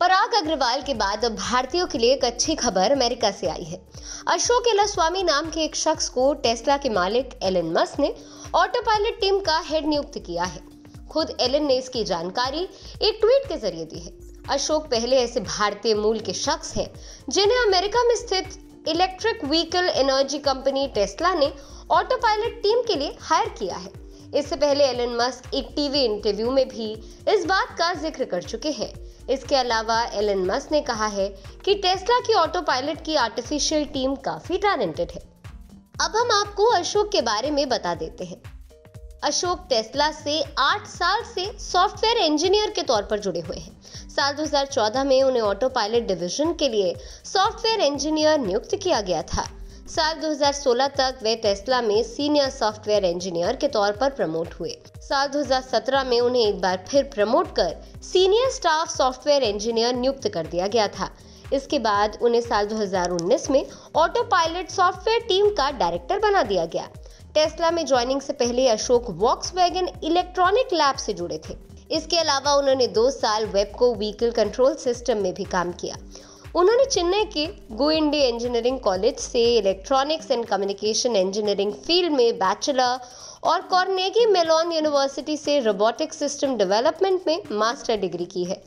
पराग अग्रवाल के बाद भारतीयों के लिए एक अच्छी खबर अमेरिका से आई है। अशोक स्वामी नाम के एक शख्स को टेस्ला के मालिक एलन मस ने ऑटो पायलट टीम का हेड नियुक्त किया है। खुद एलन ने इसकी जानकारी एक ट्वीट के ज़रिए दी है। अशोक पहले ऐसे भारतीय मूल के शख्स हैं, जिन्हें अमेरिका में स्थित electric vehicle energy company Tesla ने ऑटो पायलट टीम के लिए हायर किया है। इससे पहले एलन मस्क एक टीवी इंटरव्यू में भी इस बात का ज़िक्र कर चुके हैं। इसके अलावा एलन मस्क ने कहा है कि टेस्ला की ऑटो पायलट की आर्टिफिशियल टीम काफ़ी टैलेंटेड है। अब हम आपको अशोक के बारे में बता देते हैं। अशोक टेस्ला से आठ साल से सॉफ्टवेयर इंजीनियर के तौर पर जुड़े हुए हैं। साल 2014 में उन्हें ऑटो पायलट डिवीज़न के लिए सॉफ्टवेयर इंजीनियर नियुक्त किया गया था। साल 2016 तक वे टेस्ला में सीनियर सॉफ्टवेयर इंजीनियर के तौर पर प्रमोट हुए। साल 2017 में उन्हें एक बार फिर प्रमोट कर सीनियर स्टाफ सॉफ्टवेयर इंजीनियर नियुक्त कर दिया गया था। इसके बाद उन्हें साल 2019 में ऑटो पायलट सॉफ्टवेयर टीम का डायरेक्टर बना दिया गया। टेस्ला में ज्वाइनिंग से पहले अशोक वॉक्स इलेक्ट्रॉनिक लैब से जुड़े थे। इसके अलावा उन्होंने दो साल वेबको व्हीकल कंट्रोल सिस्टम में भी काम किया। उन्होंने चेन्नई के गोइंडी इंजीनियरिंग कॉलेज से electronics and communication engineering field में बैचलर और कॉर्नेगी मेलॉन यूनिवर्सिटी से रोबोटिक सिस्टम डेवलपमेंट में मास्टर डिग्री की है।